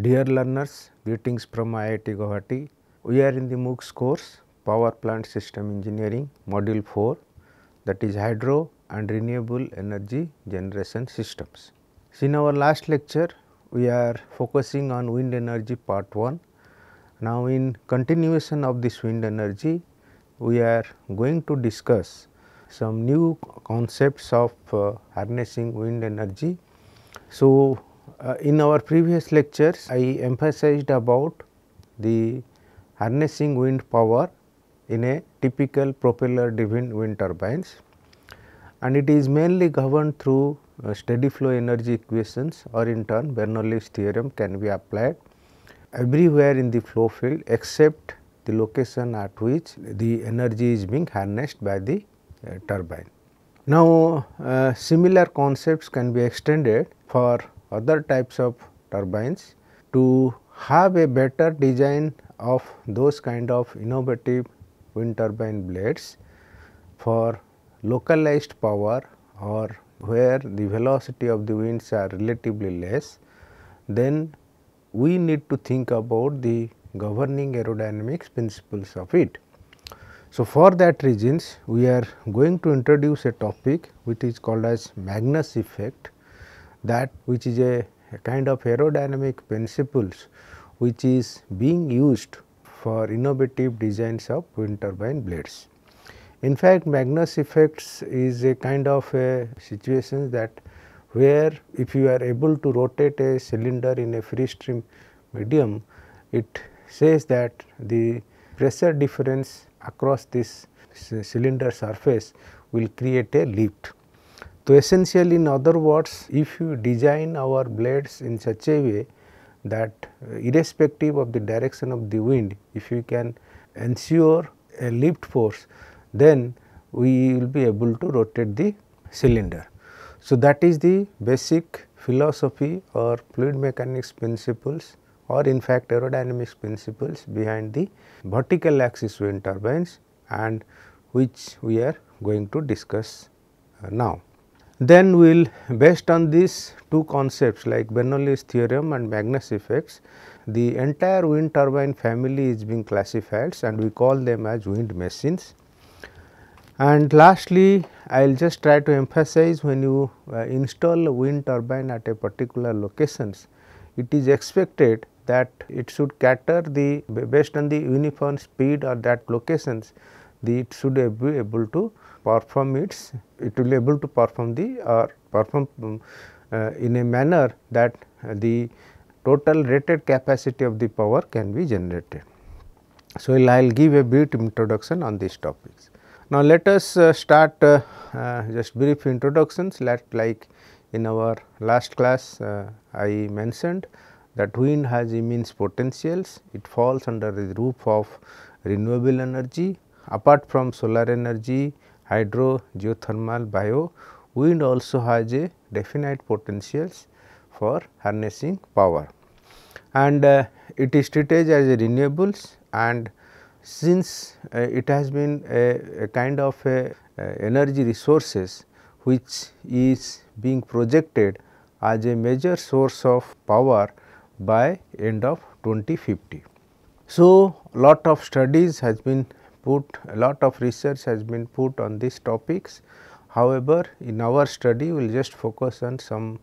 Dear learners, greetings from IIT Guwahati. We are in the MOOCs course Power Plant System Engineering Module 4 that is Hydro and Renewable Energy Generation Systems. So, in our last lecture, we are focusing on wind energy part 1. Now, in continuation of this wind energy, we are going to discuss some new concepts of uh, harnessing wind energy. So, uh, in our previous lectures, I emphasized about the harnessing wind power in a typical propeller driven wind turbines and it is mainly governed through uh, steady flow energy equations or in turn Bernoulli's theorem can be applied everywhere in the flow field except the location at which the energy is being harnessed by the uh, turbine. Now, uh, similar concepts can be extended for other types of turbines to have a better design of those kind of innovative wind turbine blades for localized power or where the velocity of the winds are relatively less, then we need to think about the governing aerodynamics principles of it. So, for that reasons we are going to introduce a topic which is called as Magnus effect that which is a, a kind of aerodynamic principles which is being used for innovative designs of wind turbine blades. In fact, Magnus effects is a kind of a situation that where if you are able to rotate a cylinder in a free stream medium, it says that the pressure difference across this cylinder surface will create a lift. So, essentially in other words if you design our blades in such a way that uh, irrespective of the direction of the wind if you can ensure a lift force then we will be able to rotate the cylinder. So, that is the basic philosophy or fluid mechanics principles or in fact aerodynamics principles behind the vertical axis wind turbines and which we are going to discuss uh, now. Then we will based on these two concepts like Bernoulli's theorem and Magnus effects, the entire wind turbine family is being classified and we call them as wind machines. And lastly, I will just try to emphasize when you uh, install a wind turbine at a particular locations, it is expected that it should cater the based on the uniform speed or that locations, the it should be able to perform its it will be able to perform the or perform um, uh, in a manner that the total rated capacity of the power can be generated. So, I will give a brief introduction on these topics. Now, let us uh, start uh, uh, just brief introductions let like in our last class uh, I mentioned that wind has immense potentials, it falls under the roof of renewable energy apart from solar energy, hydro, geothermal, bio, wind also has a definite potentials for harnessing power and uh, it is treated as a renewables and since uh, it has been a, a kind of a, a energy resources which is being projected as a major source of power by end of 2050. So, lot of studies has been put, a lot of research has been put on these topics. However, in our study we will just focus on some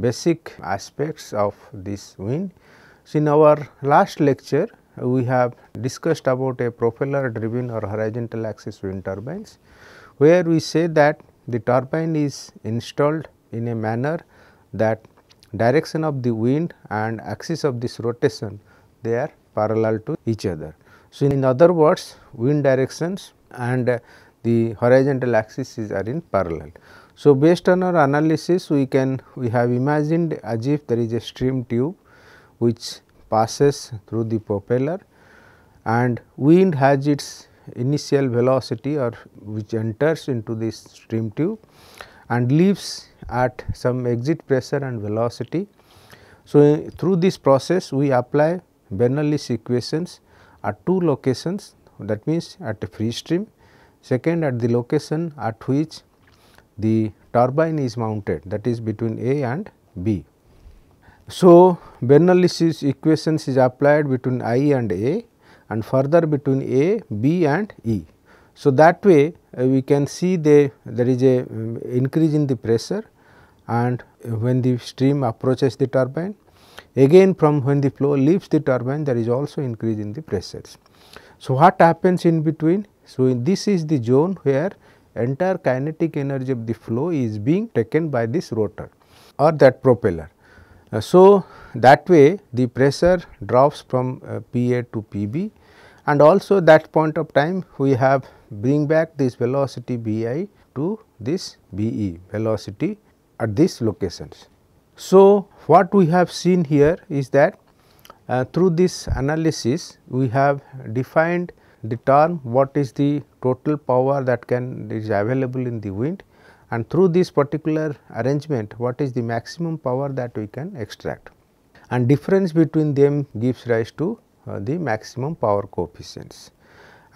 basic aspects of this wind. So, in our last lecture we have discussed about a propeller driven or horizontal axis wind turbines, where we say that the turbine is installed in a manner that direction of the wind and axis of this rotation they are parallel to each other. So, in other words wind directions and the horizontal axis is are in parallel. So, based on our analysis we can we have imagined as if there is a stream tube which passes through the propeller and wind has its initial velocity or which enters into this stream tube and leaves at some exit pressure and velocity. So, through this process we apply Bernoulli's equations at two locations that means at a free stream, second at the location at which the turbine is mounted that is between A and B. So, Bernoulli's equations is applied between I and A and further between A, B and E. So, that way uh, we can see the there is a um, increase in the pressure and when the stream approaches the turbine again from when the flow leaves the turbine there is also increase in the pressures. So, what happens in between? So, this is the zone where entire kinetic energy of the flow is being taken by this rotor or that propeller. Uh, so, that way the pressure drops from uh, P A to P B and also that point of time we have bring back this velocity B i to this B e velocity at these locations. So, what we have seen here is that uh, through this analysis we have defined the term what is the total power that can is available in the wind and through this particular arrangement what is the maximum power that we can extract and difference between them gives rise to uh, the maximum power coefficients.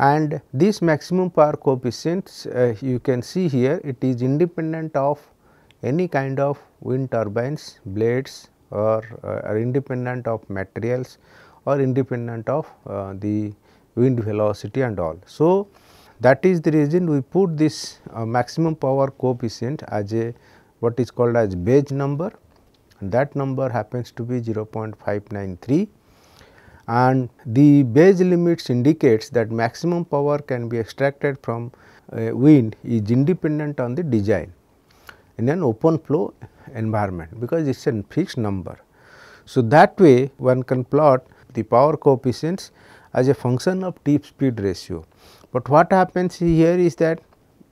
And this maximum power coefficients uh, you can see here it is independent of any kind of wind turbines blades or uh, are independent of materials or independent of uh, the wind velocity and all. So, that is the reason we put this uh, maximum power coefficient as a what is called as Betz number. That number happens to be 0.593 and the Betz limits indicates that maximum power can be extracted from wind is independent on the design in an open flow environment because it is a fixed number. So, that way one can plot the power coefficients as a function of tip speed ratio. But what happens here is that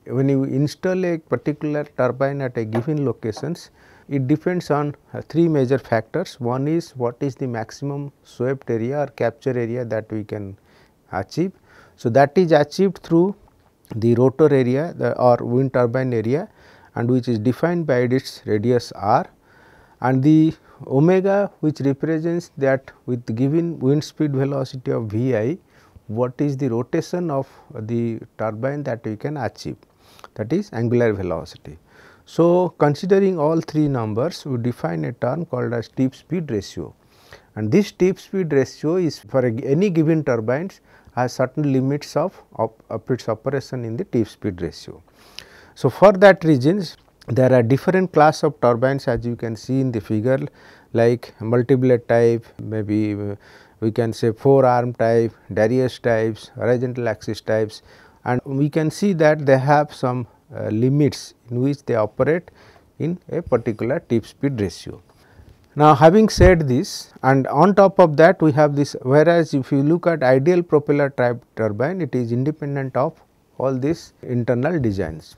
when you install a particular turbine at a given locations, it depends on uh, three major factors. One is what is the maximum swept area or capture area that we can achieve. So, that is achieved through the rotor area the or wind turbine area and which is defined by its radius r and the omega which represents that with given wind speed velocity of V i what is the rotation of the turbine that we can achieve that is angular velocity. So, considering all three numbers we define a term called as tip speed ratio and this tip speed ratio is for any given turbines has certain limits of, of, of its operation in the tip speed ratio. So, for that reasons there are different class of turbines as you can see in the figure like multi-blade type maybe uh, we can say 4 arm type, Darrieus types, horizontal axis types and we can see that they have some uh, limits in which they operate in a particular tip speed ratio. Now, having said this and on top of that we have this whereas if you look at ideal propeller type turbine it is independent of all these internal designs.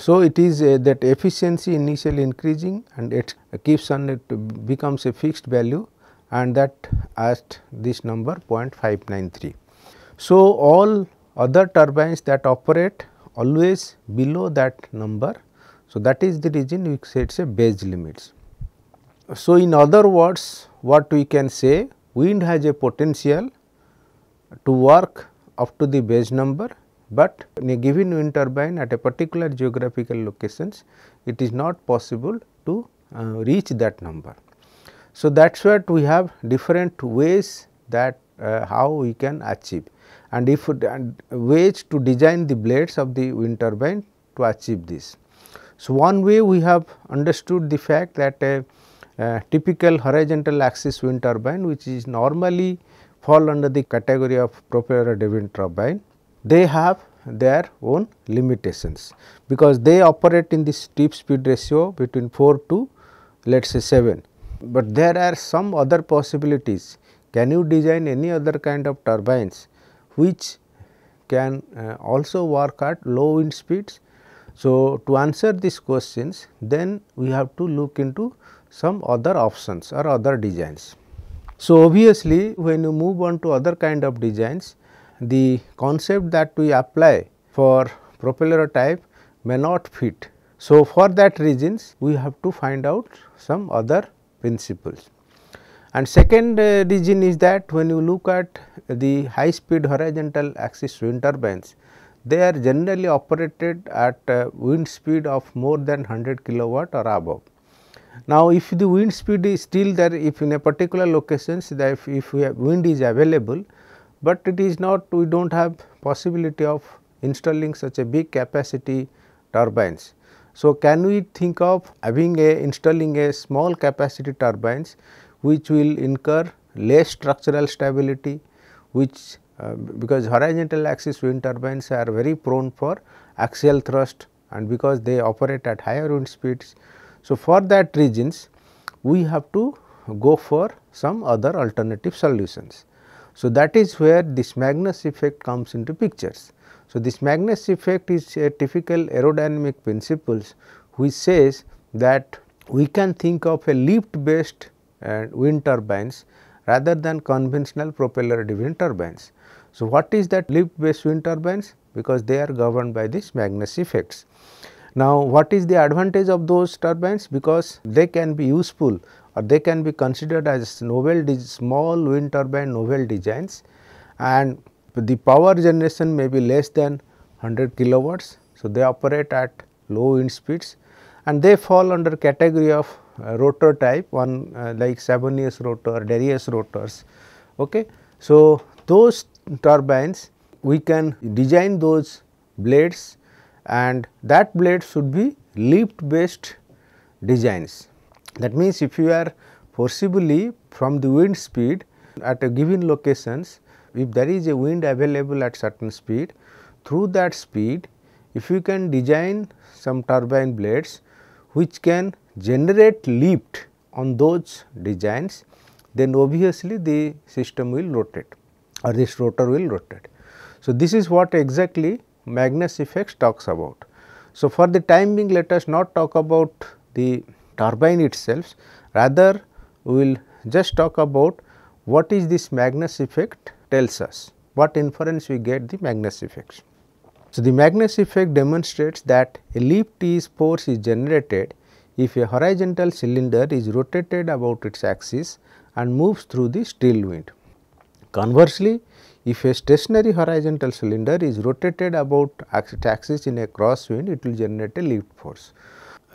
So, it is uh, that efficiency initially increasing and it keeps on it becomes a fixed value and that at this number 0.593. So, all other turbines that operate always below that number. So, that is the reason we is a Betz limits. So, in other words what we can say wind has a potential to work up to the Betz number, but in a given wind turbine at a particular geographical locations it is not possible to uh, reach that number. So, that is what we have different ways that uh, how we can achieve and if and ways to design the blades of the wind turbine to achieve this. So, one way we have understood the fact that a, a typical horizontal axis wind turbine which is normally fall under the category of propeller wind turbine, they have their own limitations because they operate in this tip speed ratio between 4 to let us say 7 but there are some other possibilities. Can you design any other kind of turbines which can uh, also work at low wind speeds? So, to answer these questions then we have to look into some other options or other designs. So, obviously, when you move on to other kind of designs the concept that we apply for propeller type may not fit. So, for that reasons we have to find out some other principles. And second uh, reason is that when you look at the high speed horizontal axis wind turbines, they are generally operated at uh, wind speed of more than 100 kilowatt or above. Now, if the wind speed is still there, if in a particular locations that if, if wind is available, but it is not we do not have possibility of installing such a big capacity turbines. So, can we think of having a installing a small capacity turbines which will incur less structural stability which uh, because horizontal axis wind turbines are very prone for axial thrust and because they operate at higher wind speeds. So, for that reasons we have to go for some other alternative solutions. So, that is where this Magnus effect comes into pictures. So, this Magnus effect is a typical aerodynamic principles which says that we can think of a lift based uh, wind turbines rather than conventional propeller wind turbines. So, what is that lift based wind turbines? Because they are governed by this Magnus effects. Now, what is the advantage of those turbines? Because they can be useful or they can be considered as novel small wind turbine novel designs and the power generation may be less than 100 kilowatts. So, they operate at low wind speeds and they fall under category of uh, rotor type one uh, like Savonius rotor, Darrieus rotors. Okay. So, those turbines we can design those blades and that blade should be lift based designs. That means, if you are forcibly from the wind speed at a given locations, if there is a wind available at certain speed, through that speed if you can design some turbine blades which can generate lift on those designs, then obviously the system will rotate or this rotor will rotate. So, this is what exactly Magnus effects talks about. So, for the time being let us not talk about the turbine itself rather we will just talk about what is this Magnus effect tells us, what inference we get the Magnus effects. So, the Magnus effect demonstrates that a lift force is generated if a horizontal cylinder is rotated about its axis and moves through the still wind. Conversely, if a stationary horizontal cylinder is rotated about its axis in a crosswind, it will generate a lift force.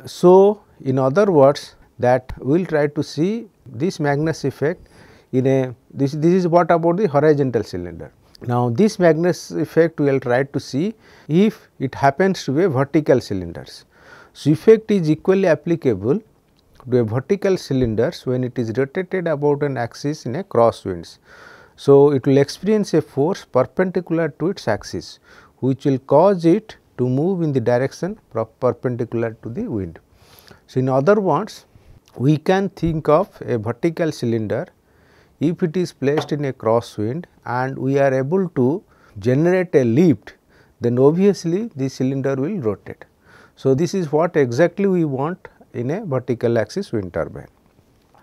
So, in other words that we will try to see this Magnus effect in a this, this is what about the horizontal cylinder. Now, this Magnus effect we will try to see if it happens to be a vertical cylinders. So, effect is equally applicable to a vertical cylinders when it is rotated about an axis in a crosswinds. So, it will experience a force perpendicular to its axis which will cause it to move in the direction perpendicular to the wind. So, in other words we can think of a vertical cylinder if it is placed in a crosswind and we are able to generate a lift then obviously the cylinder will rotate. So, this is what exactly we want in a vertical axis wind turbine.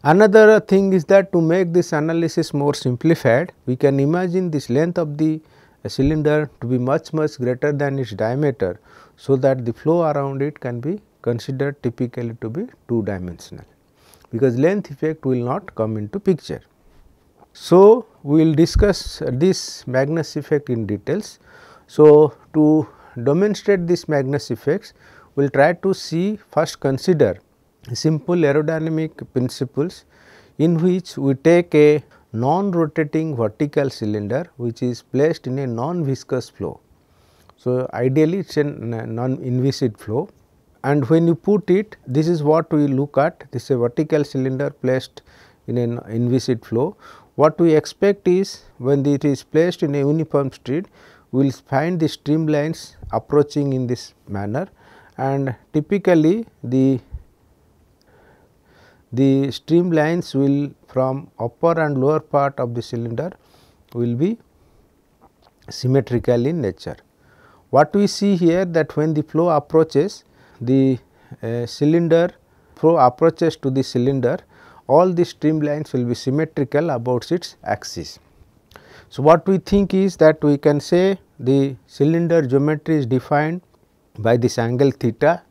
Another thing is that to make this analysis more simplified, we can imagine this length of the cylinder to be much much greater than its diameter. So, that the flow around it can be considered typically to be two dimensional, because length effect will not come into picture. So, we will discuss this Magnus effect in details. So, to demonstrate this Magnus effects, we will try to see first consider simple aerodynamic principles in which we take a non-rotating vertical cylinder which is placed in a non-viscous flow. So, ideally it is a non-inviscid flow and when you put it this is what we look at this is a vertical cylinder placed in an inviscid flow. What we expect is when it is placed in a uniform stream we will find the streamlines approaching in this manner and typically the the streamlines will from upper and lower part of the cylinder will be symmetrical in nature. What we see here that when the flow approaches the uh, cylinder flow approaches to the cylinder all the streamlines will be symmetrical about its axis. So, what we think is that we can say the cylinder geometry is defined by this angle theta,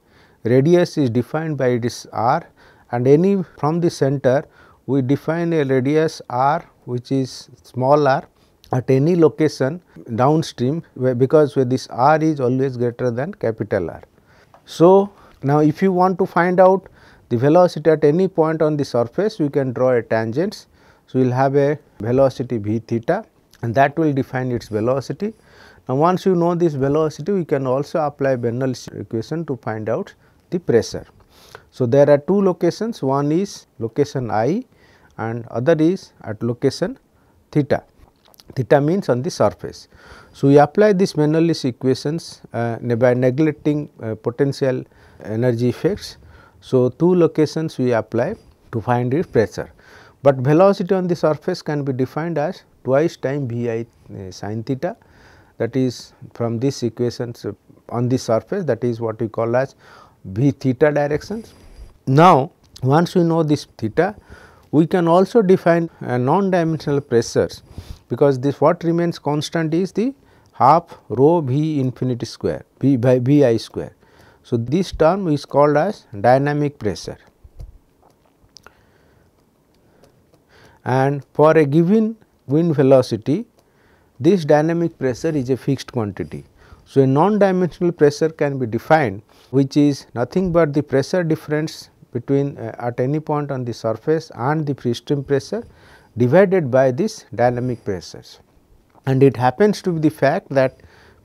radius is defined by this r and any from the center we define a radius r which is small r at any location downstream because this r is always greater than capital R. So, now if you want to find out the velocity at any point on the surface we can draw a tangent. So, we will have a velocity v theta and that will define its velocity. Now, once you know this velocity we can also apply Bernoulli's equation to find out the pressure. So, there are two locations one is location i and other is at location theta, theta means on the surface. So, we apply this Bernoulli's equations uh, by neglecting uh, potential energy effects. So, two locations we apply to find its pressure, but velocity on the surface can be defined as twice time V i uh, sin theta that is from this equations on the surface that is what we call as V theta directions. Now, once we know this theta, we can also define a non-dimensional pressures because this what remains constant is the half rho v infinity square v by v i square. So, this term is called as dynamic pressure and for a given wind velocity this dynamic pressure is a fixed quantity. So, a non-dimensional pressure can be defined which is nothing but the pressure difference between uh, at any point on the surface and the free stream pressure divided by this dynamic pressures. And it happens to be the fact that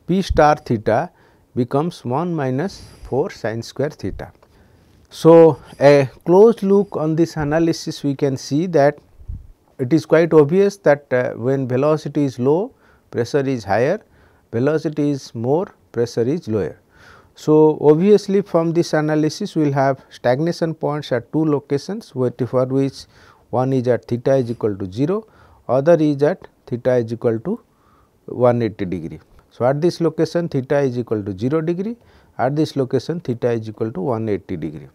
P star theta becomes 1 minus 4 sin square theta. So, a close look on this analysis we can see that it is quite obvious that uh, when velocity is low pressure is higher, velocity is more pressure is lower. So, obviously from this analysis we will have stagnation points at two locations for which one is at theta is equal to 0, other is at theta is equal to 180 degree. So, at this location theta is equal to 0 degree, at this location theta is equal to 180 degree.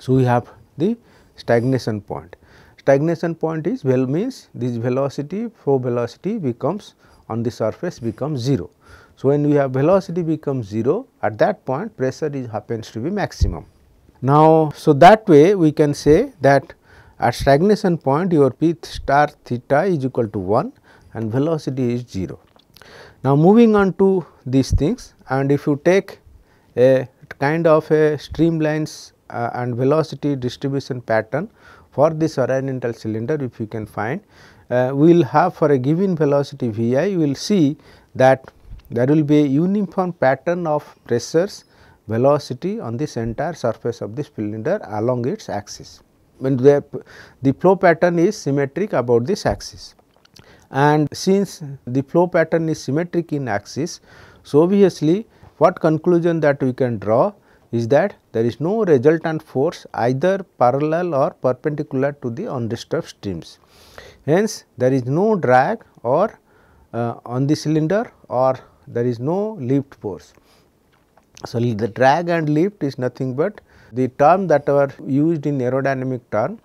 So, we have the stagnation point. Stagnation point is well means this velocity flow velocity becomes on the surface becomes 0. So, when we have velocity becomes 0 at that point pressure is happens to be maximum. Now, so that way we can say that at stagnation point your p star theta is equal to 1 and velocity is 0. Now, moving on to these things and if you take a kind of a streamlines uh, and velocity distribution pattern for this oriental cylinder if you can find uh, we will have for a given velocity V i you will see that there will be a uniform pattern of pressures velocity on this entire surface of this cylinder along its axis. When the, the flow pattern is symmetric about this axis and since the flow pattern is symmetric in axis. So, obviously, what conclusion that we can draw is that there is no resultant force either parallel or perpendicular to the undisturbed streams. Hence, there is no drag or uh, on the cylinder or there is no lift force. So, the drag and lift is nothing but the term that are used in aerodynamic term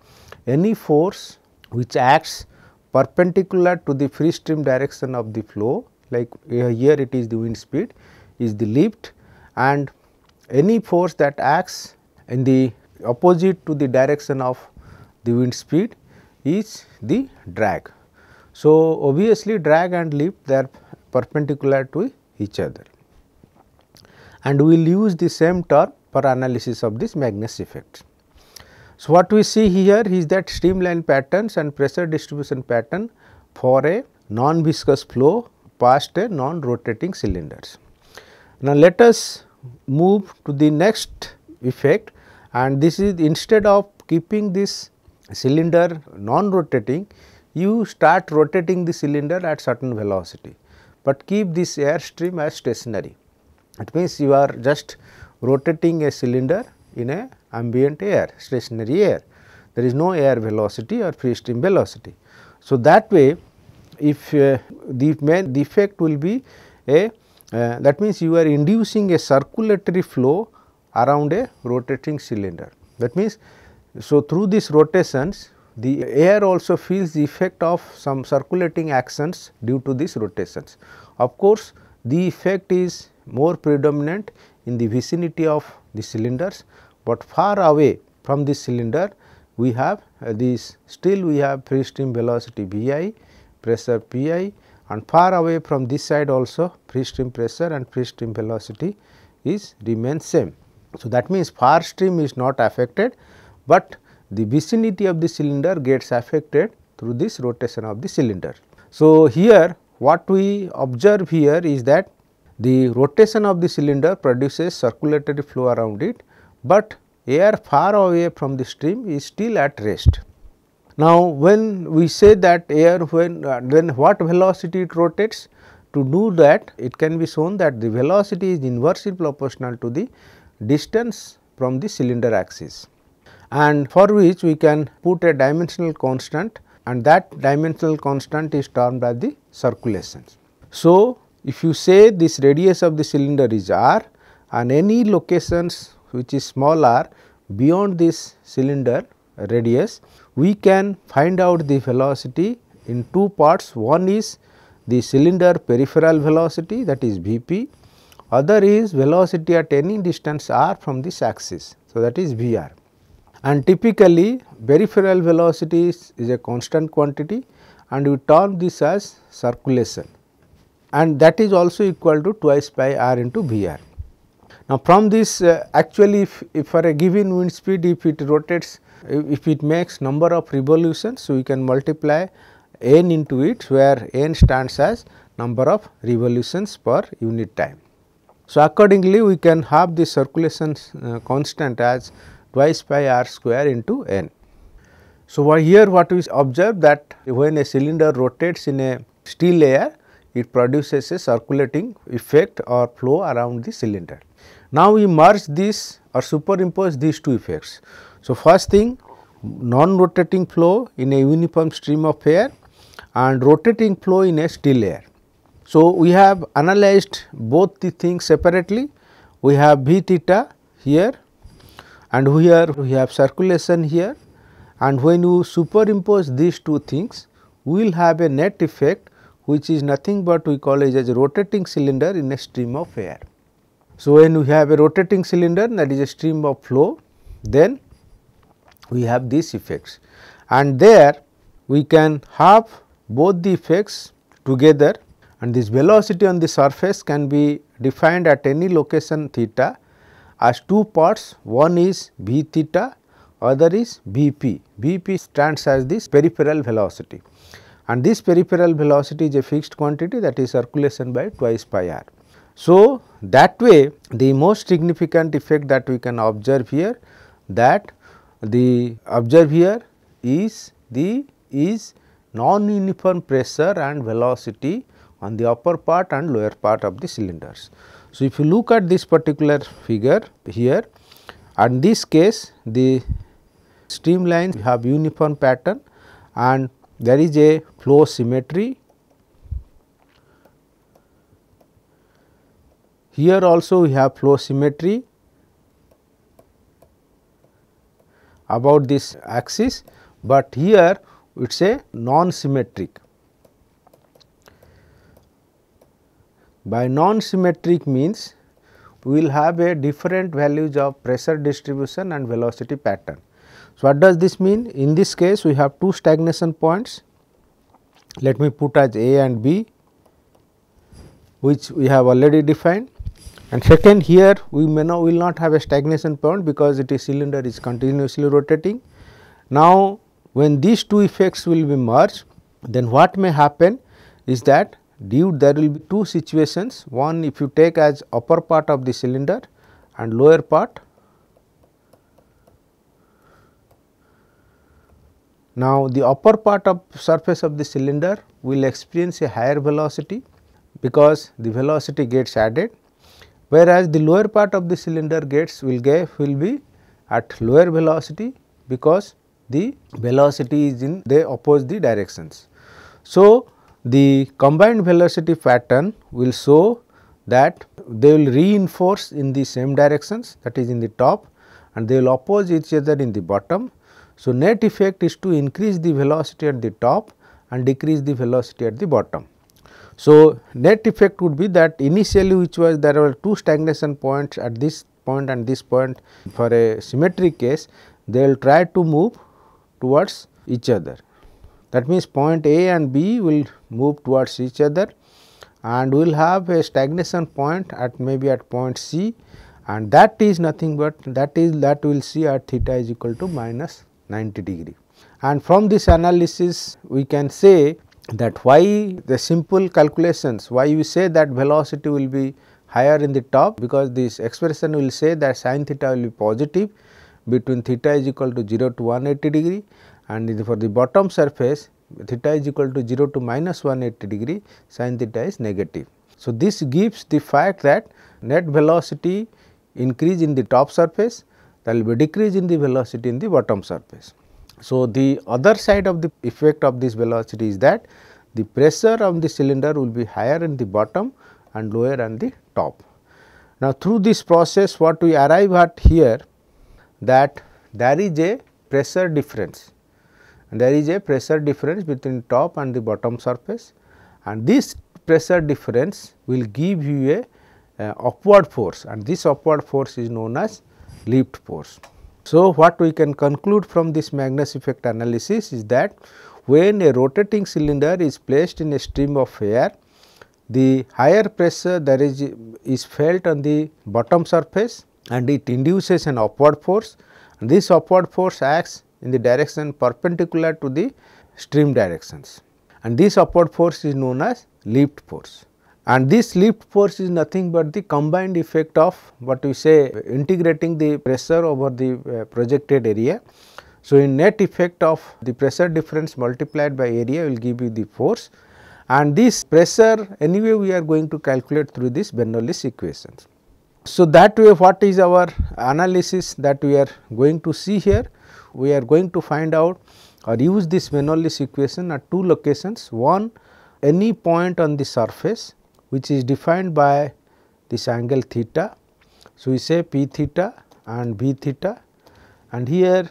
any force which acts perpendicular to the free stream direction of the flow like uh, here it is the wind speed is the lift and any force that acts in the opposite to the direction of the wind speed is the drag. So, obviously drag and lift they are perpendicular to each other and we will use the same term for analysis of this Magnus effect. So, what we see here is that streamline patterns and pressure distribution pattern for a non viscous flow past a non rotating cylinders. Now, let us move to the next effect and this is instead of keeping this cylinder non rotating you start rotating the cylinder at certain velocity but keep this air stream as stationary. It means you are just rotating a cylinder in a ambient air, stationary air. There is no air velocity or free stream velocity. So, that way if uh, the main effect will be a uh, that means you are inducing a circulatory flow around a rotating cylinder. That means, so through these rotations the air also feels the effect of some circulating actions due to these rotations. Of course, the effect is more predominant in the vicinity of the cylinders, but far away from this cylinder we have uh, this still we have free stream velocity V i, pressure P i and far away from this side also free stream pressure and free stream velocity is remain same. So, that means far stream is not affected, but the vicinity of the cylinder gets affected through this rotation of the cylinder. So, here what we observe here is that the rotation of the cylinder produces circulatory flow around it, but air far away from the stream is still at rest. Now, when we say that air when uh, then what velocity it rotates to do that it can be shown that the velocity is inversely proportional to the distance from the cylinder axis and for which we can put a dimensional constant and that dimensional constant is termed as the circulation. So, if you say this radius of the cylinder is r and any locations which is small r beyond this cylinder radius, we can find out the velocity in two parts. One is the cylinder peripheral velocity that is V p, other is velocity at any distance r from this axis. So, that is V r and typically peripheral velocity is, a constant quantity and we term this as circulation and that is also equal to twice pi r into V r. Now, from this uh, actually if, if for a given wind speed if it rotates if it makes number of revolutions so we can multiply n into it where n stands as number of revolutions per unit time. So, accordingly we can have the circulation uh, constant as twice pi r square into n. So, here what we observe that when a cylinder rotates in a still layer, it produces a circulating effect or flow around the cylinder. Now, we merge this or superimpose these two effects. So, first thing non-rotating flow in a uniform stream of air and rotating flow in a still layer. So, we have analyzed both the things separately. We have V theta here and here we have circulation here. And when you superimpose these two things, we will have a net effect which is nothing but we call it as a rotating cylinder in a stream of air. So, when we have a rotating cylinder that is a stream of flow, then we have these effects. And there we can have both the effects together. And this velocity on the surface can be defined at any location theta as two parts one is v theta other is Vp. Vp stands as this peripheral velocity and this peripheral velocity is a fixed quantity that is circulation by twice pi r. So, that way the most significant effect that we can observe here that the observe here is the is non-uniform pressure and velocity on the upper part and lower part of the cylinders. So, if you look at this particular figure here and this case the streamlines have uniform pattern and there is a flow symmetry. Here also we have flow symmetry about this axis, but here it is a non-symmetric. By non-symmetric means we will have a different values of pressure distribution and velocity pattern. So, what does this mean? In this case we have two stagnation points, let me put as A and B which we have already defined and second here we may not will not have a stagnation point because it is cylinder is continuously rotating. Now, when these two effects will be merged then what may happen is that due there will be two situations one if you take as upper part of the cylinder and lower part. Now, the upper part of surface of the cylinder will experience a higher velocity because the velocity gets added whereas the lower part of the cylinder gets will get will be at lower velocity because the velocity is in they oppose the directions. So, the combined velocity pattern will show that they will reinforce in the same directions that is in the top and they will oppose each other in the bottom. So, net effect is to increase the velocity at the top and decrease the velocity at the bottom. So, net effect would be that initially which was there were two stagnation points at this point and this point for a symmetric case they will try to move towards each other. That means, point A and B will move towards each other and we will have a stagnation point at maybe at point C and that is nothing but that is that we will see at theta is equal to minus 90 degree. And from this analysis we can say that why the simple calculations why we say that velocity will be higher in the top because this expression will say that sin theta will be positive between theta is equal to 0 to 180 degree and for the bottom surface theta is equal to 0 to minus 180 degree sin theta is negative. So, this gives the fact that net velocity increase in the top surface there will be decrease in the velocity in the bottom surface. So, the other side of the effect of this velocity is that the pressure of the cylinder will be higher in the bottom and lower on the top. Now, through this process what we arrive at here that there is a pressure difference there is a pressure difference between top and the bottom surface and this pressure difference will give you a uh, upward force and this upward force is known as lift force. So, what we can conclude from this Magnus effect analysis is that when a rotating cylinder is placed in a stream of air, the higher pressure that is is felt on the bottom surface and it induces an upward force. And this upward force acts in the direction perpendicular to the stream directions and this upward force is known as lift force and this lift force is nothing but the combined effect of what we say integrating the pressure over the uh, projected area. So, in net effect of the pressure difference multiplied by area will give you the force and this pressure anyway we are going to calculate through this Bernoulli's equations. So, that way what is our analysis that we are going to see here? We are going to find out or use this Bernoulli's equation at two locations. One any point on the surface which is defined by this angle theta. So, we say p theta and b theta and here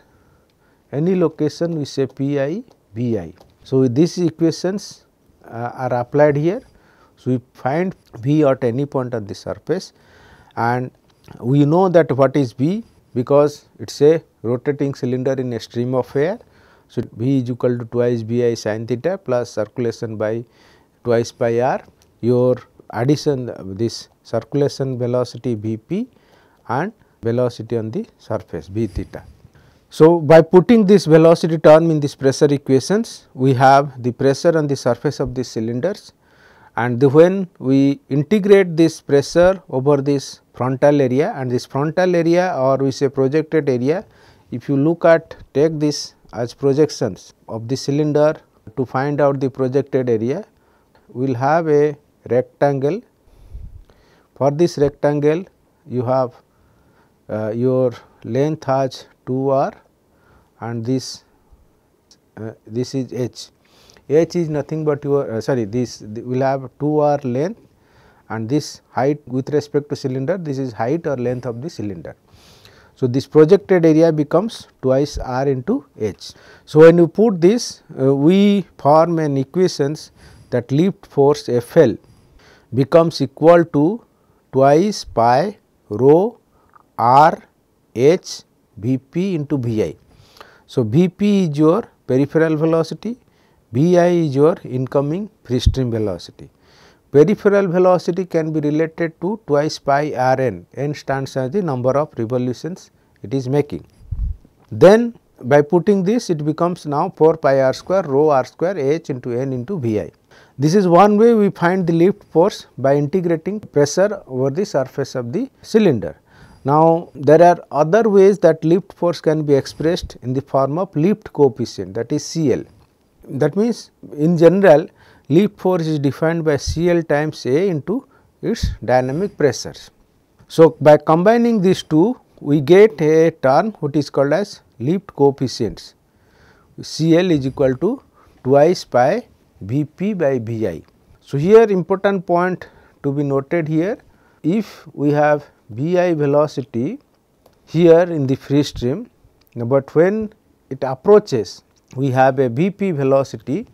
any location we say p i b i. So, these equations uh, are applied here. So, we find b at any point on the surface and we know that what is b because it is a rotating cylinder in a stream of air. So, b is equal to twice b i sin theta plus circulation by twice pi r your addition this circulation velocity v p and velocity on the surface v theta. So, by putting this velocity term in this pressure equations, we have the pressure on the surface of the cylinders and the when we integrate this pressure over this frontal area and this frontal area or we say projected area, if you look at take this as projections of the cylinder to find out the projected area, we will have a rectangle. For this rectangle, you have uh, your length has 2 r and this uh, this is h. h is nothing but your uh, sorry this will have 2 r length and this height with respect to cylinder this is height or length of the cylinder. So, this projected area becomes twice r into h. So, when you put this uh, we form an equations that lift force F L becomes equal to twice pi rho r h V p into V i. So, V p is your peripheral velocity, V i is your incoming free stream velocity. Peripheral velocity can be related to twice pi r n, n stands as the number of revolutions it is making. Then by putting this it becomes now 4 pi r square rho r square h into n into V i. This is one way we find the lift force by integrating pressure over the surface of the cylinder. Now, there are other ways that lift force can be expressed in the form of lift coefficient that is CL. That means, in general lift force is defined by CL times A into its dynamic pressures. So, by combining these two we get a term what is called as lift coefficients. CL is equal to twice pi Vp by Vi. So, here important point to be noted here if we have V i velocity here in the free stream, but when it approaches we have a V p velocity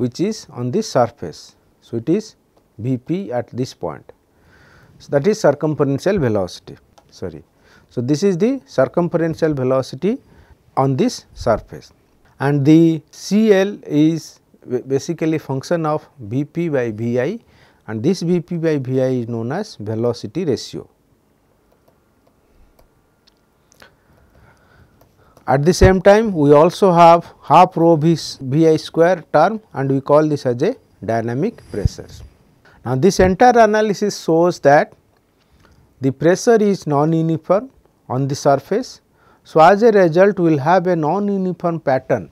which is on the surface. So, it is V p at this point. So, that is circumferential velocity sorry. So, this is the circumferential velocity on this surface and the C L is basically function of V p by V i and this V p by V i is known as velocity ratio. At the same time we also have half rho v, square term and we call this as a dynamic pressures. Now, this entire analysis shows that the pressure is non-uniform on the surface. So, as a result we will have a non-uniform pattern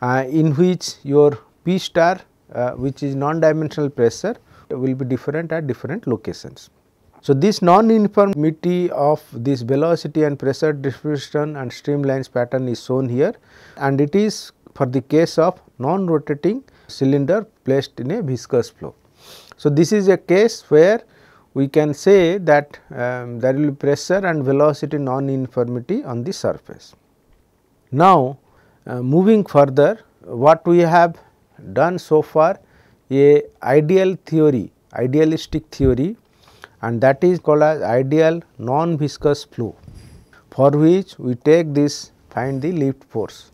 uh, in which your P star uh, which is non-dimensional pressure will be different at different locations. So, this non-uniformity of this velocity and pressure distribution and streamlines pattern is shown here and it is for the case of non-rotating cylinder placed in a viscous flow. So, this is a case where we can say that um, there will be pressure and velocity non-uniformity on the surface. Now, uh, moving further what we have done so far a ideal theory, idealistic theory and that is called as ideal non-viscous flow for which we take this find the lift force.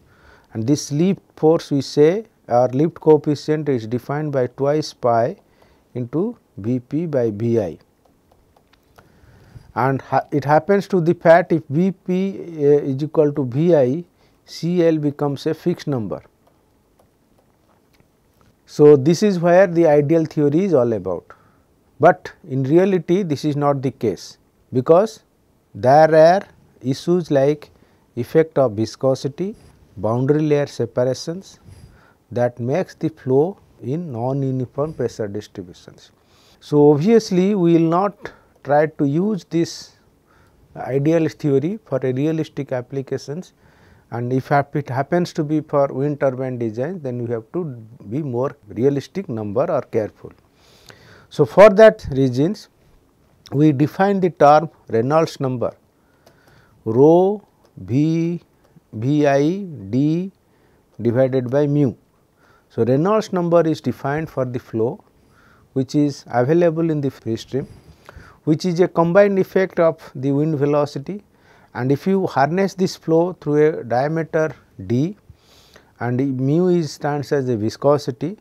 And this lift force we say our lift coefficient is defined by twice pi into Vp by Vi and ha it happens to the fact if Vp uh, is equal to Vi Cl becomes a fixed number. So, this is where the ideal theory is all about, but in reality this is not the case because there are issues like effect of viscosity, boundary layer separations that makes the flow in non-uniform pressure distributions. So, obviously, we will not try to use this ideal theory for a realistic applications and if it happens to be for wind turbine design then we have to be more realistic number or careful. So, for that reasons we define the term Reynolds number rho v v i d divided by mu. So, Reynolds number is defined for the flow which is available in the free stream which is a combined effect of the wind velocity and if you harness this flow through a diameter d and mu is stands as a viscosity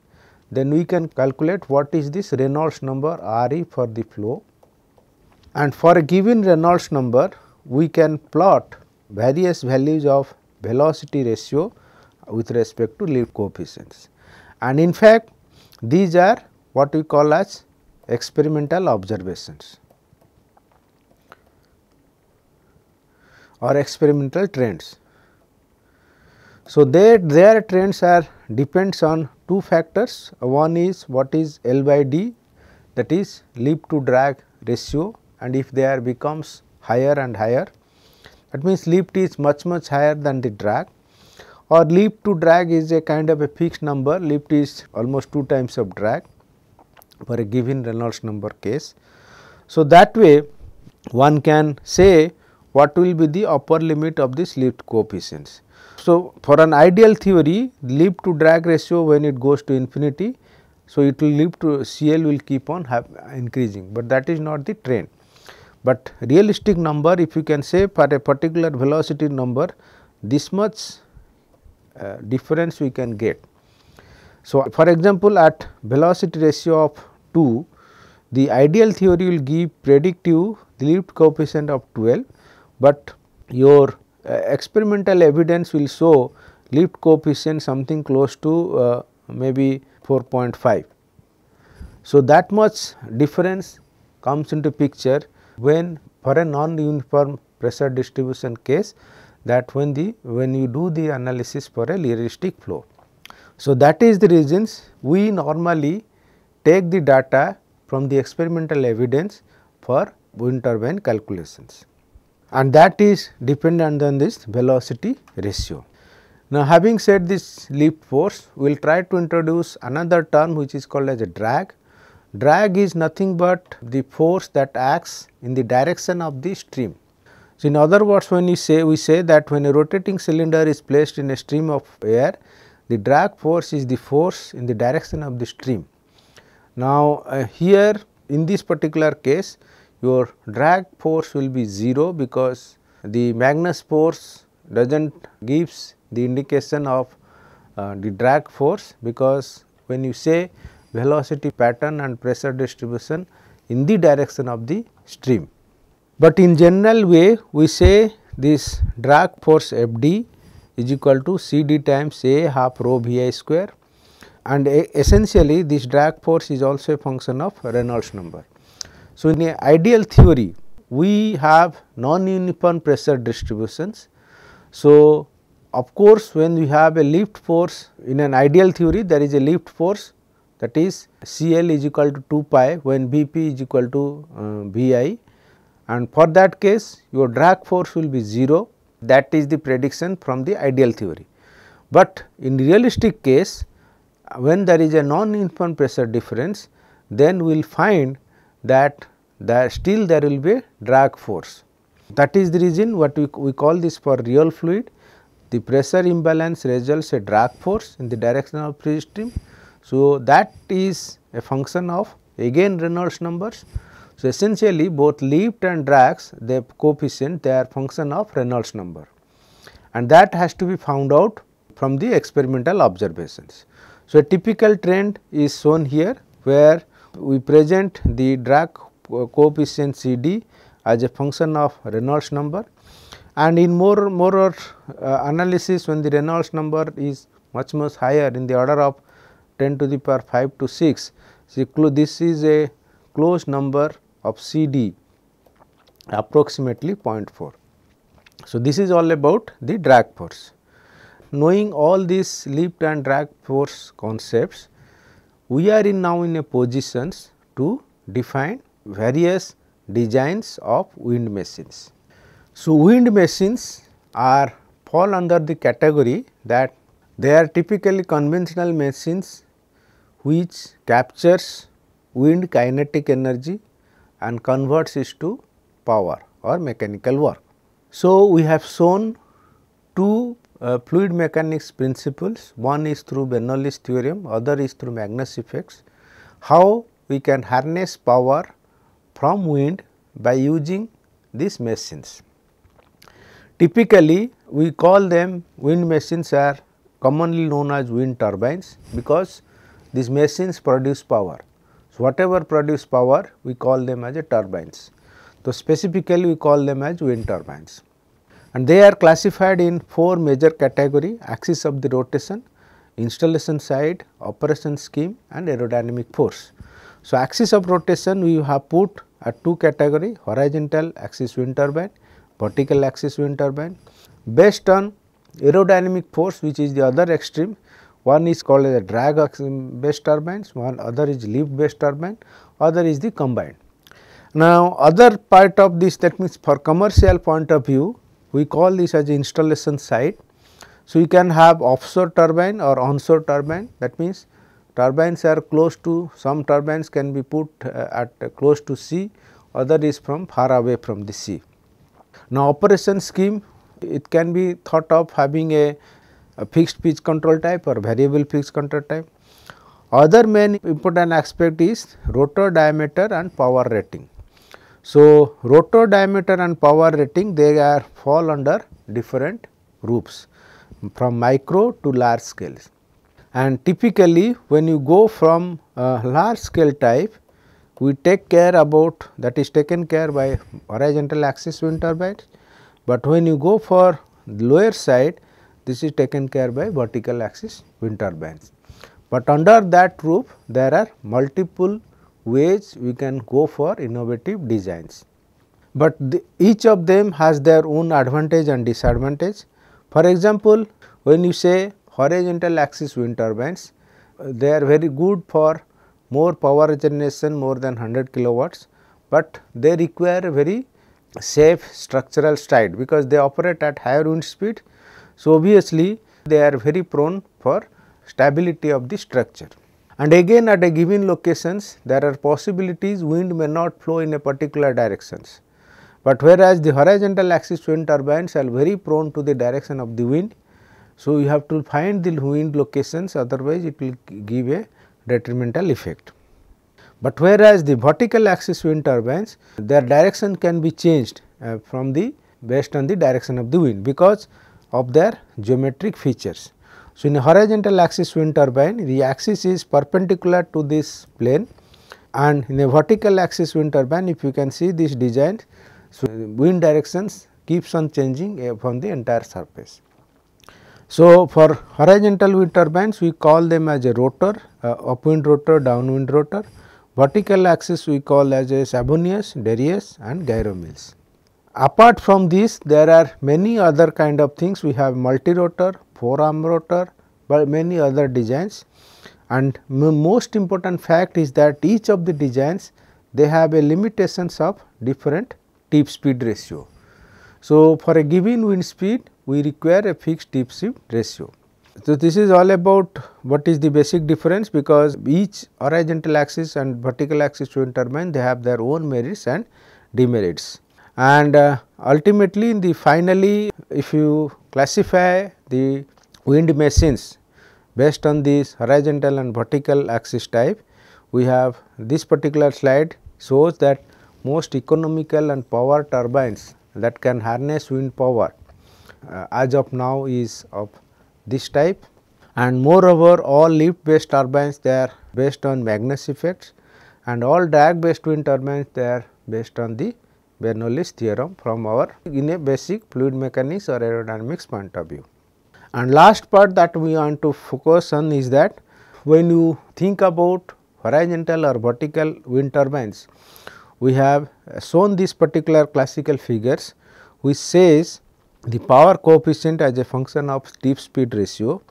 then we can calculate what is this Reynolds number R e for the flow and for a given Reynolds number we can plot various values of velocity ratio with respect to lift coefficients and in fact these are what we call as experimental observations. or experimental trends. So, their, their trends are depends on two factors one is what is L by D that is lift to drag ratio and if they are becomes higher and higher that means lift is much much higher than the drag or lift to drag is a kind of a fixed number lift is almost 2 times of drag for a given Reynolds number case. So, that way one can say what will be the upper limit of this lift coefficients. So, for an ideal theory lift to drag ratio when it goes to infinity, so it will lift to CL will keep on increasing, but that is not the trend. But realistic number if you can say for a particular velocity number this much uh, difference we can get. So, for example, at velocity ratio of 2 the ideal theory will give predictive lift coefficient of 12 but your experimental evidence will show lift coefficient something close to uh, maybe 4.5. So, that much difference comes into picture when for a non-uniform pressure distribution case that when the when you do the analysis for a realistic flow. So, that is the reasons we normally take the data from the experimental evidence for wind turbine calculations and that is dependent on this velocity ratio. Now, having said this lift force, we will try to introduce another term which is called as a drag. Drag is nothing but the force that acts in the direction of the stream. So, in other words when you say we say that when a rotating cylinder is placed in a stream of air, the drag force is the force in the direction of the stream. Now, uh, here in this particular case your drag force will be 0 because the Magnus force does not gives the indication of uh, the drag force because when you say velocity pattern and pressure distribution in the direction of the stream. But in general way we say this drag force F d is equal to C d times A half rho V i square and essentially this drag force is also a function of Reynolds number. So, in a ideal theory we have non-uniform pressure distributions. So, of course, when we have a lift force in an ideal theory there is a lift force that is C L is equal to 2 pi when V p is equal to uh, V i and for that case your drag force will be 0 that is the prediction from the ideal theory. But in realistic case when there is a non-uniform pressure difference then we will find that still there will be drag force. That is the reason what we, we call this for real fluid the pressure imbalance results a drag force in the direction of free stream. So, that is a function of again Reynolds numbers. So, essentially both lift and drags the coefficient they are function of Reynolds number and that has to be found out from the experimental observations. So, a typical trend is shown here where we present the drag coefficient C d as a function of Reynolds number and in more more uh, analysis when the Reynolds number is much much higher in the order of 10 to the power 5 to 6. So, this is a closed number of C d approximately 0.4. So, this is all about the drag force knowing all these lift and drag force concepts, we are in now in a positions to define various designs of wind machines. So, wind machines are fall under the category that they are typically conventional machines which captures wind kinetic energy and converts it to power or mechanical work. So, we have shown two uh, fluid mechanics principles one is through Bernoulli's theorem other is through Magnus effects how we can harness power from wind by using these machines. Typically we call them wind machines are commonly known as wind turbines because these machines produce power. So, whatever produce power we call them as a turbines. So, specifically we call them as wind turbines and they are classified in four major category axis of the rotation, installation side, operation scheme and aerodynamic force. So, axis of rotation we have put at two category horizontal axis wind turbine, vertical axis wind turbine based on aerodynamic force which is the other extreme one is called as a drag based turbines, one other is lift based turbine, other is the combined. Now, other part of this that means for commercial point of view we call this as installation site. So, you can have offshore turbine or onshore turbine that means turbines are close to some turbines can be put uh, at close to sea other is from far away from the sea. Now, operation scheme it can be thought of having a, a fixed pitch control type or variable pitch control type. Other main important aspect is rotor diameter and power rating. So, rotor diameter and power rating they are fall under different groups from micro to large scales. And typically when you go from large scale type we take care about that is taken care by horizontal axis wind turbines, but when you go for lower side this is taken care by vertical axis wind turbines. But under that roof there are multiple ways we can go for innovative designs. But the, each of them has their own advantage and disadvantage. For example, when you say horizontal axis wind turbines, they are very good for more power generation more than 100 kilowatts, but they require a very safe structural side because they operate at higher wind speed. So, obviously, they are very prone for stability of the structure. And again at a given locations there are possibilities wind may not flow in a particular directions. But whereas the horizontal axis wind turbines are very prone to the direction of the wind. So, you have to find the wind locations otherwise it will give a detrimental effect. But whereas the vertical axis wind turbines their direction can be changed uh, from the based on the direction of the wind because of their geometric features. So, in a horizontal axis wind turbine the axis is perpendicular to this plane and in a vertical axis wind turbine if you can see this design so wind directions keeps on changing uh, from the entire surface. So, for horizontal wind turbines we call them as a rotor, uh, upwind rotor, downwind rotor. Vertical axis we call as a Savonius, Darrieus and Gyro Mills. Apart from this there are many other kind of things we have multi rotor, four arm rotor but many other designs and most important fact is that each of the designs they have a limitations of different tip speed ratio. So, for a given wind speed we require a fixed tip speed ratio. So, this is all about what is the basic difference because each horizontal axis and vertical axis wind turbine they have their own merits and demerits and uh, ultimately in the finally if you classify the wind machines based on this horizontal and vertical axis type we have this particular slide shows that most economical and power turbines that can harness wind power uh, as of now is of this type and moreover all lift based turbines they are based on Magnus effects and all drag based wind turbines they are based on the Bernoulli's theorem from our in a basic fluid mechanics or aerodynamics point of view. And last part that we want to focus on is that when you think about horizontal or vertical wind turbines, we have shown these particular classical figures which says the power coefficient as a function of tip speed ratio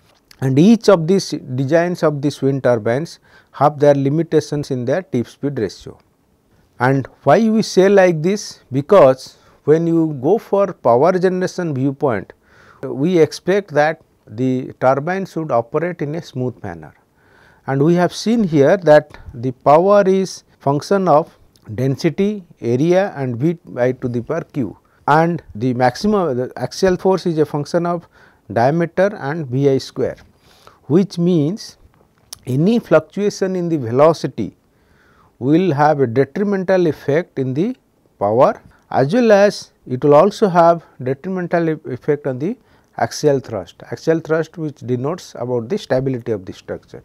and each of these designs of these wind turbines have their limitations in their tip speed ratio. And why we say like this? Because when you go for power generation viewpoint, we expect that the turbine should operate in a smooth manner. And we have seen here that the power is function of density, area and V by to the power q and the maximum the axial force is a function of diameter and V i square, which means any fluctuation in the velocity will have a detrimental effect in the power as well as it will also have detrimental effect on the axial thrust, axial thrust which denotes about the stability of the structure.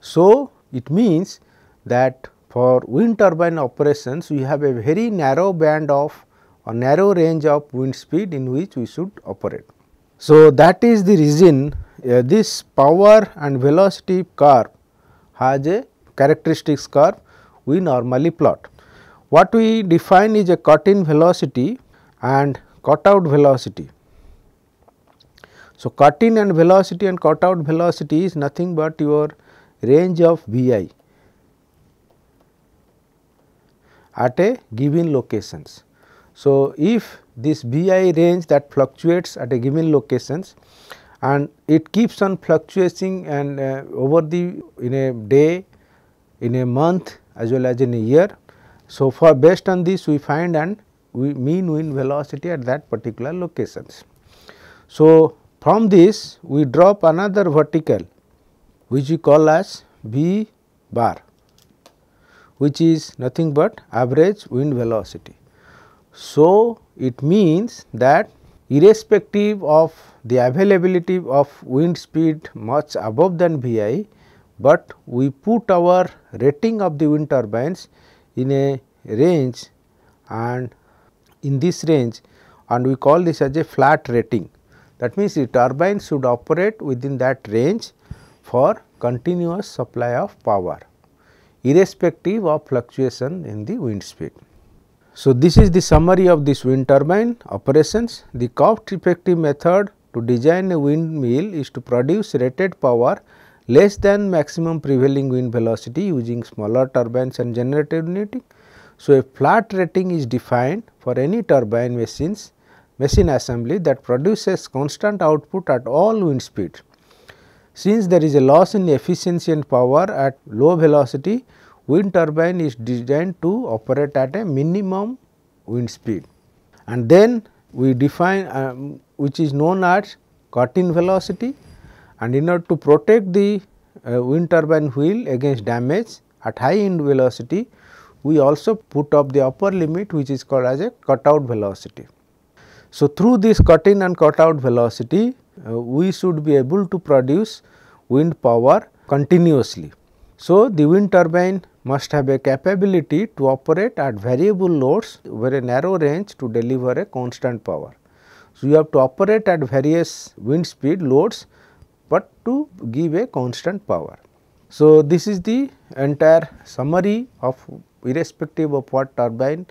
So, it means that for wind turbine operations we have a very narrow band of or narrow range of wind speed in which we should operate. So, that is the reason uh, this power and velocity curve has a characteristics curve we normally plot. What we define is a cut in velocity and cut out velocity. So, cut in and velocity and cut out velocity is nothing but your range of V i at a given locations. So, if this V i range that fluctuates at a given locations and it keeps on fluctuating and uh, over the in a day, in a month as well as in a year. So, for based on this we find and we mean wind velocity at that particular locations. So, from this we drop another vertical which we call as V bar which is nothing but average wind velocity. So, it means that irrespective of the availability of wind speed much above than V i, but we put our rating of the wind turbines in a range and in this range and we call this as a flat rating. That means, the turbine should operate within that range for continuous supply of power irrespective of fluctuation in the wind speed. So, this is the summary of this wind turbine operations. The cost effective method to design a windmill is to produce rated power less than maximum prevailing wind velocity using smaller turbines and generator unit. So, a flat rating is defined for any turbine machines machine assembly that produces constant output at all wind speed. Since there is a loss in efficiency and power at low velocity, wind turbine is designed to operate at a minimum wind speed. And then we define um, which is known as cut in velocity and in order to protect the uh, wind turbine wheel against damage at high wind velocity, we also put up the upper limit which is called as a cut out velocity. So, through this cut in and cut out velocity, Uh, we should be able to produce wind power continuously. So, the wind turbine must have a capability to operate at variable loads over a narrow range to deliver a constant power. So, you have to operate at various wind speed loads, but to give a constant power. So, this is the entire summary of irrespective of what turbine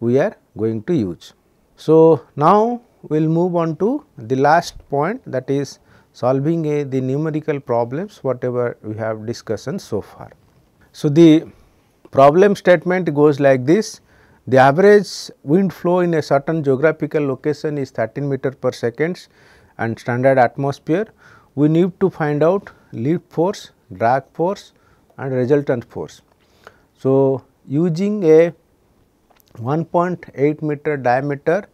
we are going to use. So, now we will move on to the last point that is solving a the numerical problems whatever we have discussed so far. So, the problem statement goes like this the average wind flow in a certain geographical location is 13 meter per seconds and standard atmosphere. We need to find out lift force, drag force and resultant force. So, using a 1.8 meter diameter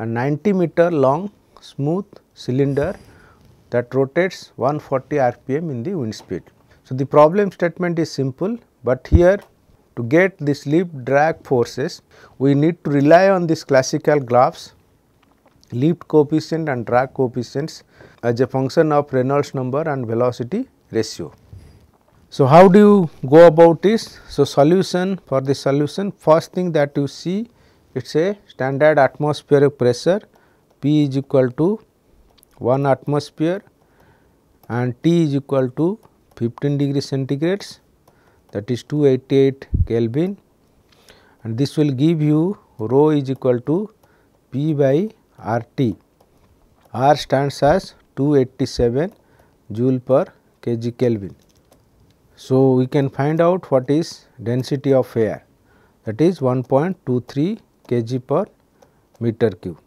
and 90 meter long smooth cylinder that rotates 140 rpm in the wind speed. So, the problem statement is simple, but here to get this lift drag forces, we need to rely on this classical graphs lift coefficient and drag coefficients as a function of Reynolds number and velocity ratio. So, how do you go about this? So, solution for the solution first thing that you see it is a standard atmospheric pressure P is equal to 1 atmosphere and T is equal to 15 degree centigrades that is 288 Kelvin and this will give you rho is equal to P by R T. R stands as 287 joule per kg Kelvin. So, we can find out what is density of air that is 1.23 kg per meter cube.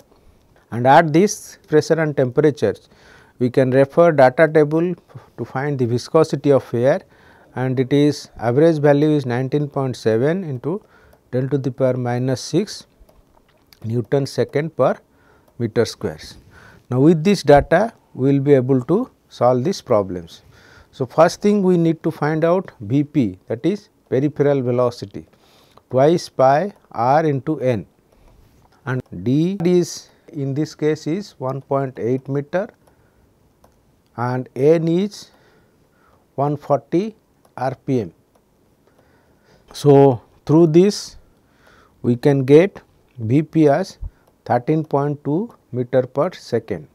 And at this pressure and temperature, we can refer data table to find the viscosity of air and it is average value is 19.7 into 10 to the power minus 6 Newton second per meter squares. Now, with this data we will be able to solve these problems. So, first thing we need to find out Vp that is peripheral velocity twice pi r into n and d is in this case is 1.8 meter and n is 140 rpm. So, through this we can get Vp as 13.2 meter per second.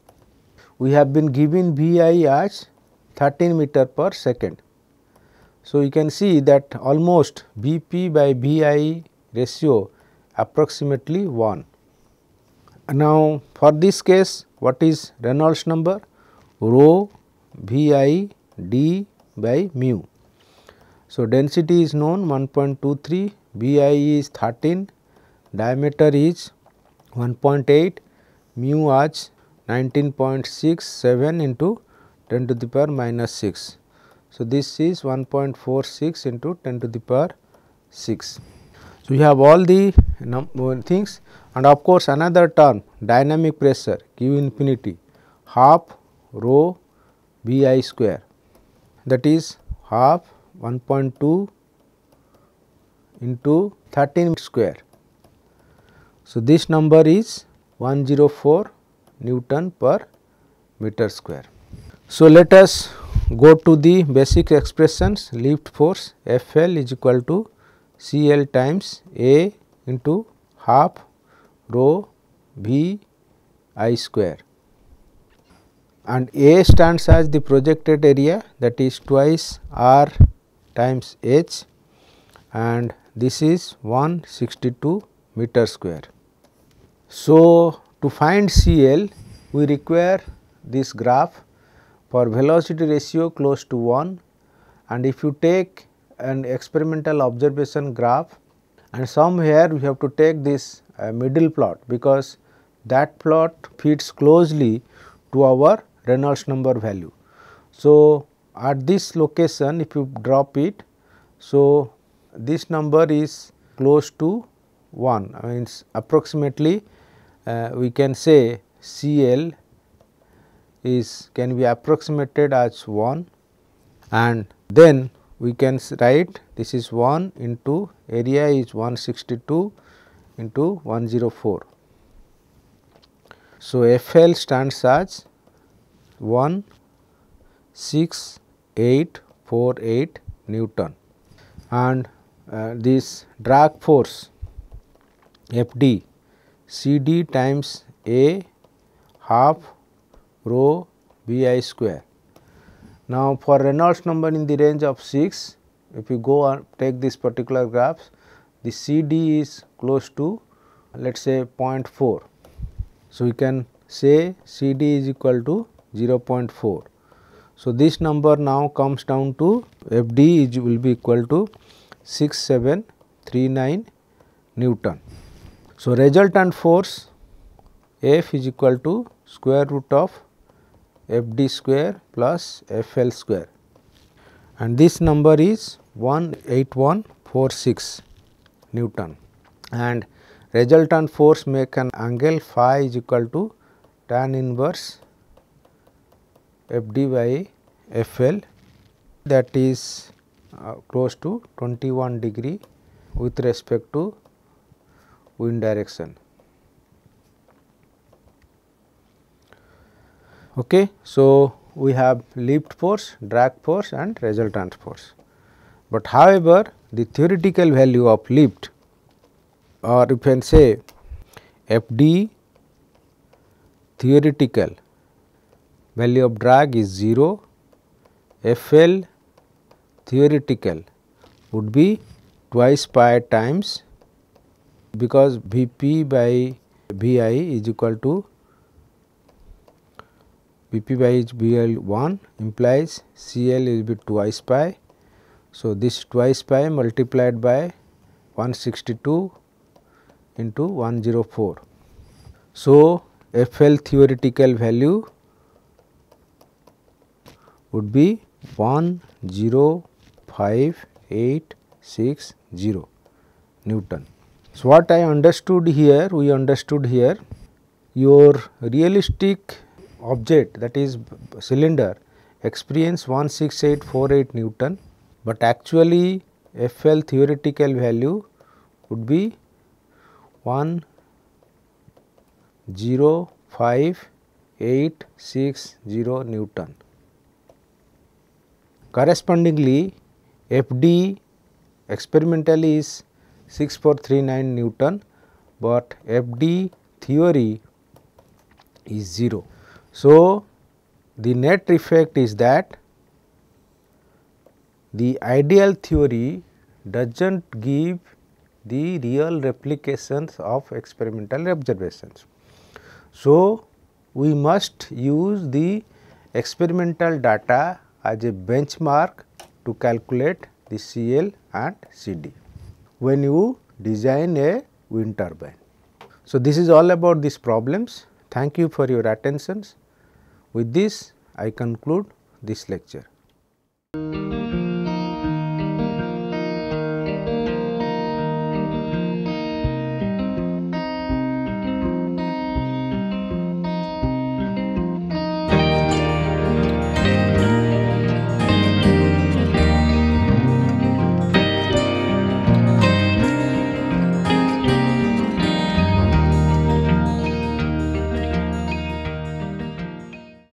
We have been given Vi as 13 meter per second. So, you can see that almost Vp by Vi ratio approximately 1. Now, for this case what is Reynolds number? Rho Vi d by mu. So, density is known 1.23, Vi is 13, diameter is 1.8, mu as 19.67 into 10 to the power minus 6. So, this is 1.46 into 10 to the power 6. So, we have all the things and of course, another term dynamic pressure Q infinity half rho V i square that is half 1.2 into 13 square. So, this number is 104 Newton per meter square. So, let us go to the basic expressions lift force F L is equal to C L times A into half rho V I square and A stands as the projected area that is twice R times h and this is 162 meter square. So, to find CL we require this graph for velocity ratio close to 1 and if you take an experimental observation graph and somewhere we have to take this middle plot because that plot fits closely to our Reynolds number value. So, at this location if you drop it. So, this number is close to 1 I mean approximately uh, we can say CL is can be approximated as 1 and then we can write this is 1 into area is 162 into 104. So, FL stands as 1 6 8 4 8 Newton and uh, this drag force F d C d times A half rho V i square. Now, for Reynolds number in the range of 6, if you go and take this particular graphs, the C d is close to let us say 0.4. So, we can say C d is equal to 0.4. So, this number now comes down to F d is will be equal to 6739 Newton. So, resultant force F is equal to square root of F d square plus F L square and this number is 18146 Newton and resultant force make an angle phi is equal to tan inverse F d by F L that is uh, close to 21 degree with respect to wind direction. Okay. So, we have lift force, drag force and resultant force. But however, the theoretical value of lift or you can say F d theoretical value of drag is 0, F L theoretical would be twice pi times because V p by V i is equal to V p by V L 1 implies C L will be twice pi. So, this twice pi multiplied by 162 into 104. So, F L theoretical value would be 105,860 Newton. So, what I understood here, we understood here your realistic object that is cylinder experience 16848 Newton, but actually FL theoretical value would be 105,860 Newton. Correspondingly, FD experimentally is 6439 Newton, but FD theory is 0. So, the net effect is that the ideal theory does not give the real replications of experimental observations. So, we must use the experimental data as a benchmark to calculate the CL and CD when you design a wind turbine. So, this is all about these problems. Thank you for your attentions. With this, I conclude this lecture.